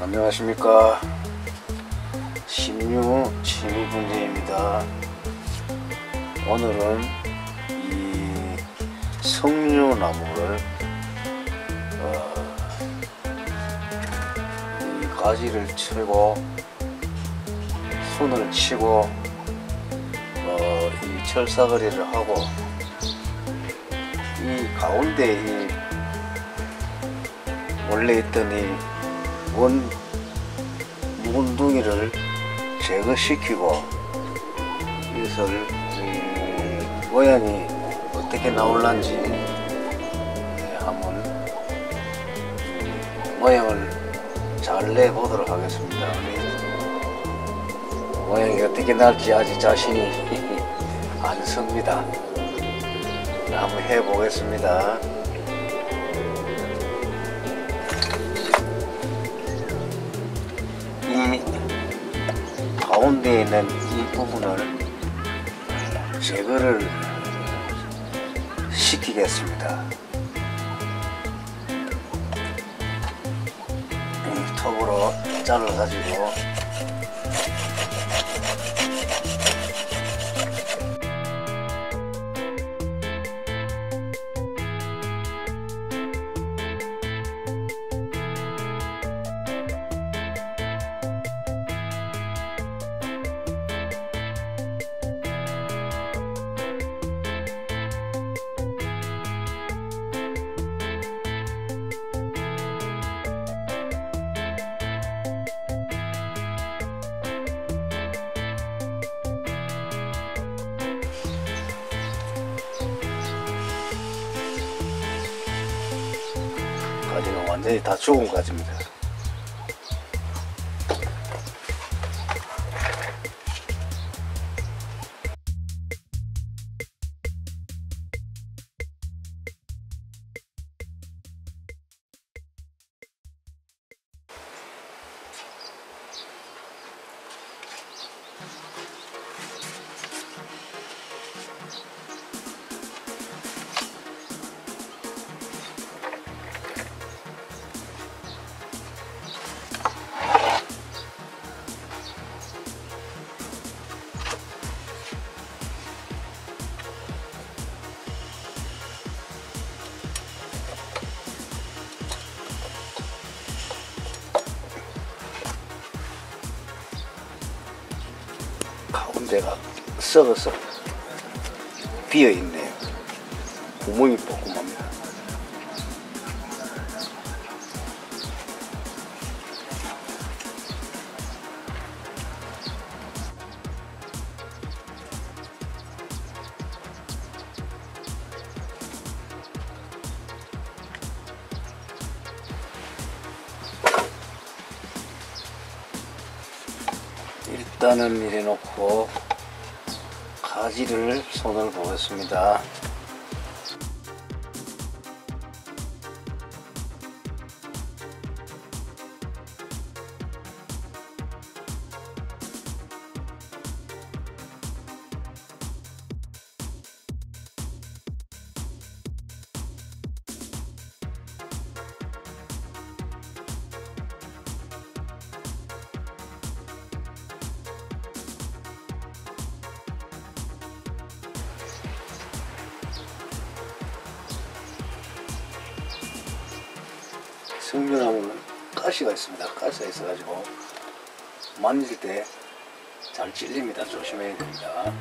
안녕하십니까. 심유 취미분재입니다. 오늘은 이 석류나무를 어, 이 가지를 치고 손을 치고 어, 이 철사거리를 하고 이 가운데 이 원래 있던 이 원 묵은둥이를 제거시키고 이것을 이 모양이 어떻게 나올란지 예, 한번 음, 모양을 잘 내보도록 하겠습니다. 모양이 어떻게 날지 아직 자신이 안 섭니다. 한번 해보겠습니다. 가운데 있는 이 부분을 제거를 시키겠습니다. 이 톱으로 잘라가지고 완전히 다 죽은 가지입니다. 썩어서 비어 있네요. 구멍이 뽀끔합니다. 일단은 이래 놓고 가지를 손을 보겠습니다. 성류나무는 가시가 있습니다. 가시가 있어가지고 만질 때 잘 찔립니다. 조심해야 됩니다.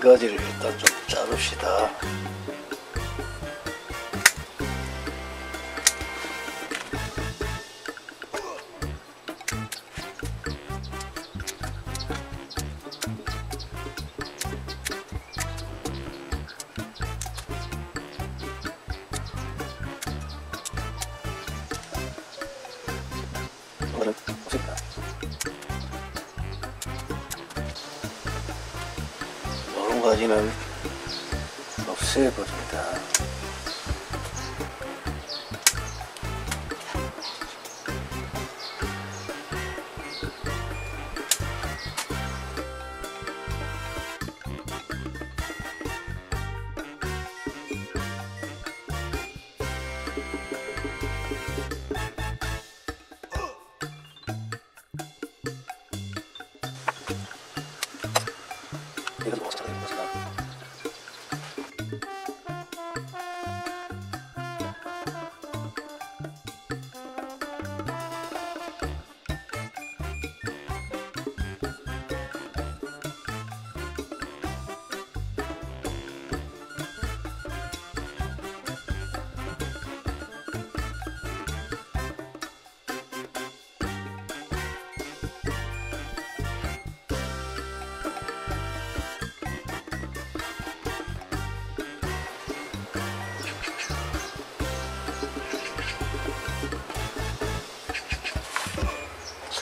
긴 가지를 일단 좀 자릅시다.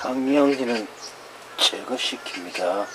상명지는 제거시킵니다.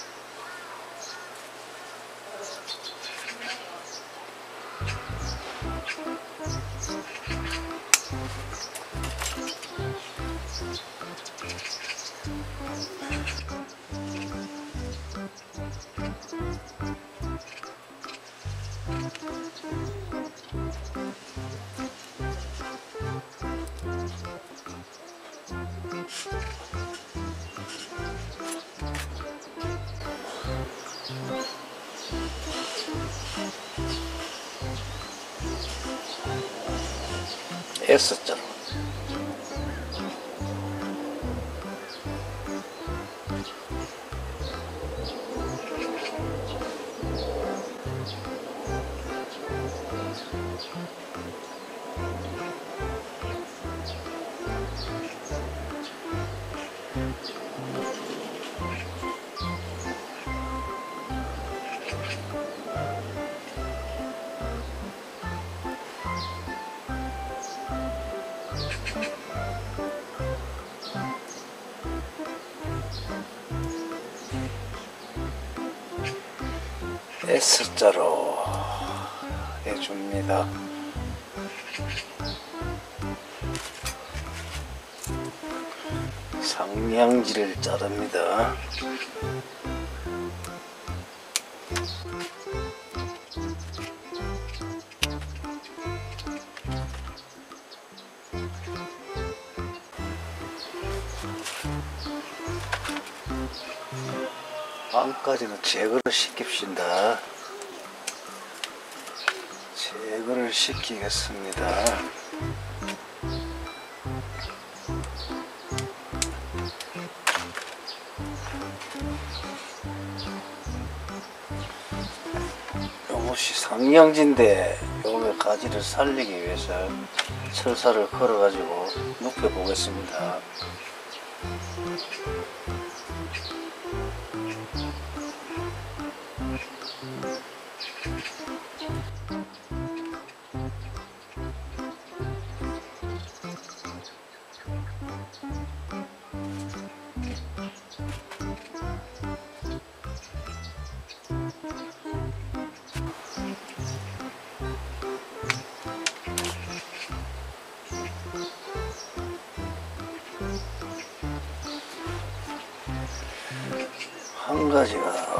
S자 S자로 해줍니다. 상량지를 자릅니다. 안까지는 제거를 시킵시다. 제거를 시키겠습니다. 요것이 상영진데 요의 가지를 살리기 위해서 철사를 걸어가지고 눕혀 보겠습니다.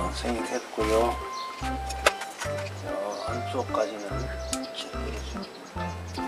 완성이 됐고요. 저 안쪽까지는 제거해줍니다.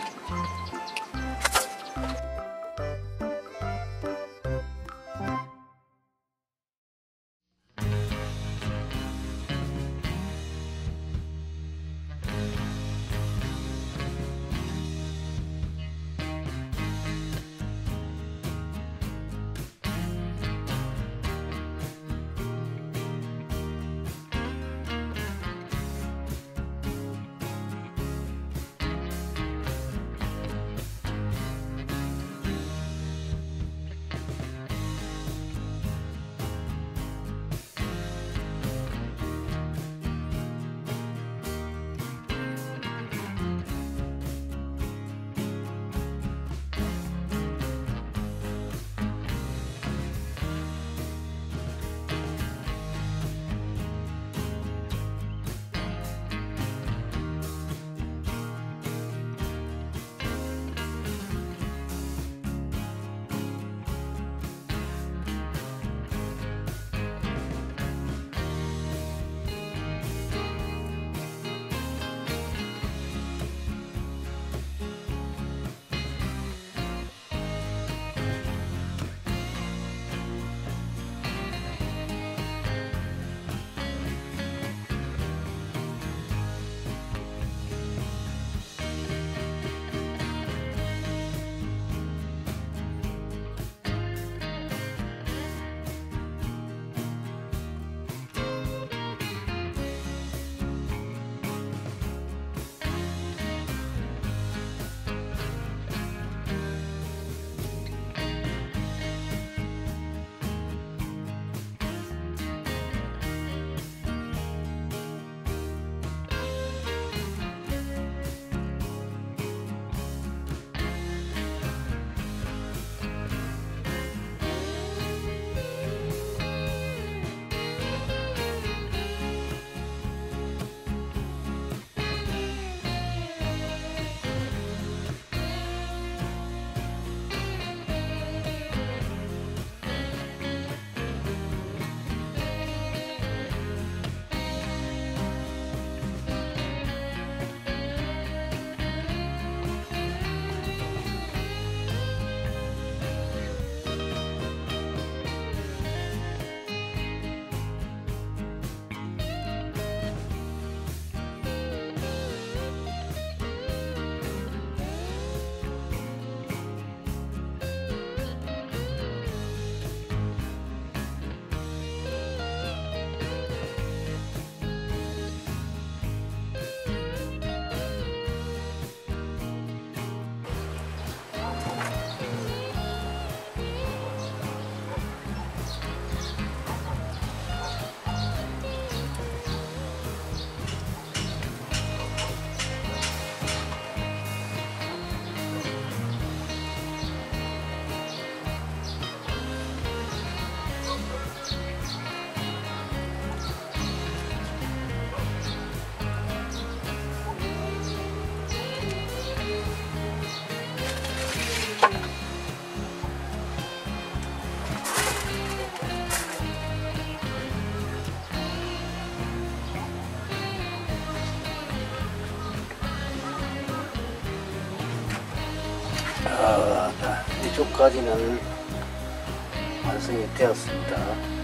아, 아, 아. 이쪽까지는 완성이 되었습니다.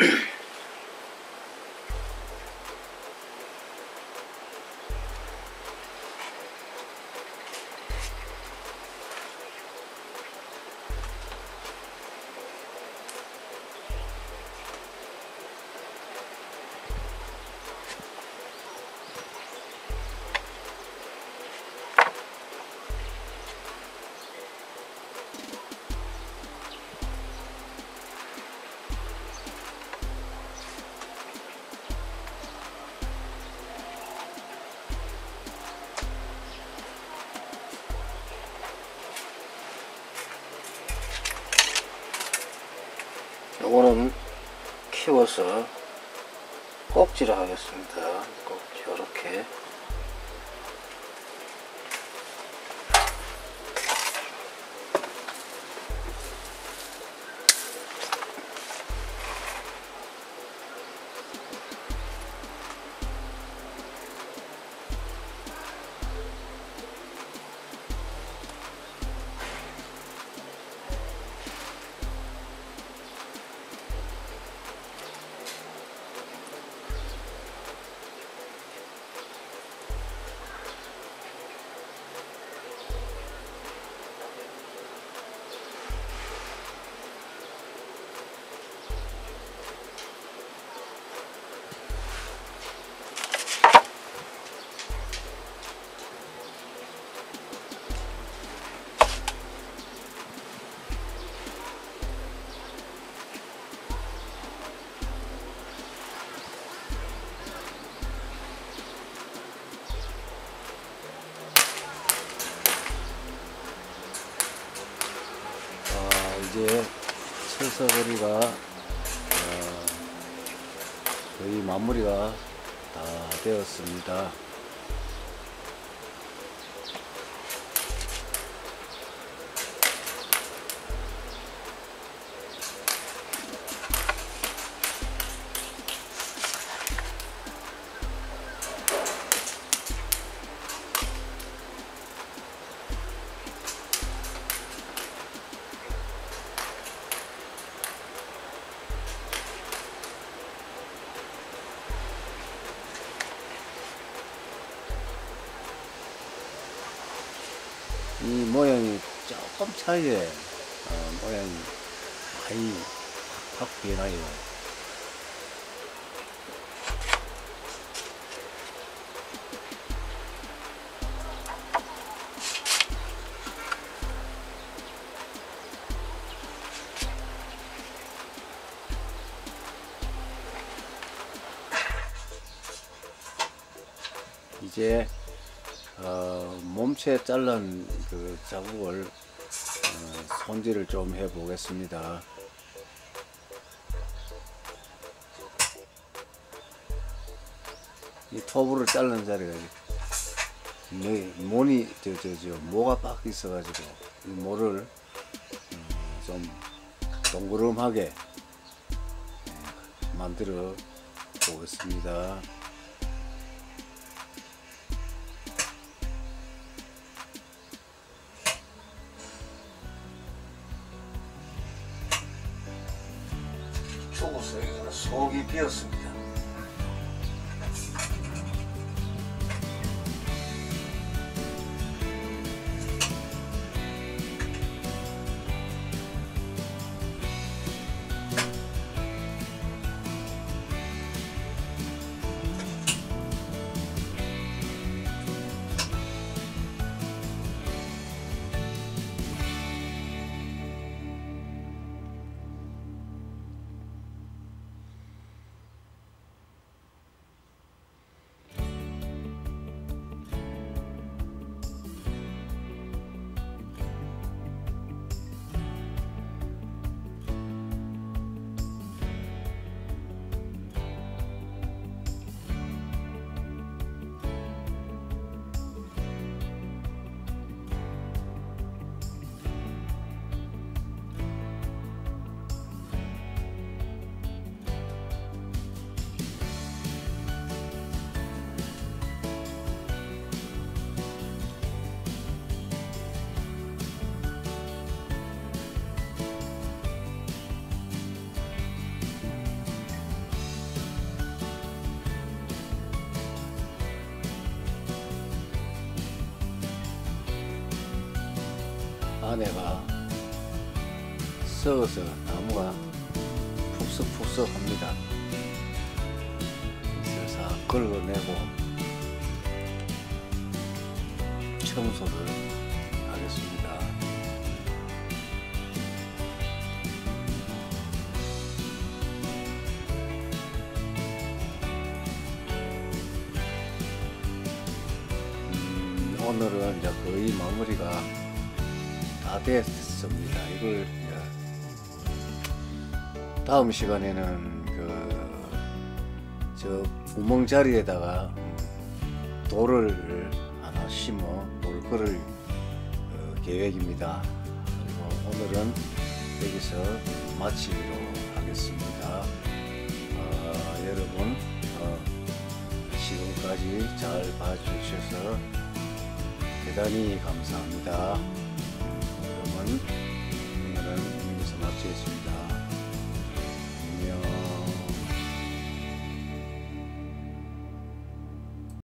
Yeah. 키워서 꼭지를 하겠습니다. 철사거리가 어, 거의 마무리가 다 되었습니다. 이 모양이 조금 차이에 어, 모양이 많이 확 변해요. 어, 몸체 잘란 그 자국을 어, 손질을 좀 해 보겠습니다. 이 토부를 자르는 자리가 이 모니 저저 저 모가 빡 있어가지고 이 모를 어, 좀 동그름하게 예, 만들어 보겠습니다. peso 안에가 썩어서 나무가 푹석푹석합니다. 싹 긁어내고 청소를 하겠습니다. 음, 오늘은 이제 거의 마무리가 다 됐습니다. 이걸 이제 다음 시간에는 그 저 구멍 자리에다가 돌을 하나 심어 볼 거를 어, 계획입니다. 그리고 오늘은 여기서 마치기로 하겠습니다. 어, 여러분 어, 지금까지 잘 봐주셔서 대단히 감사합니다. 그러면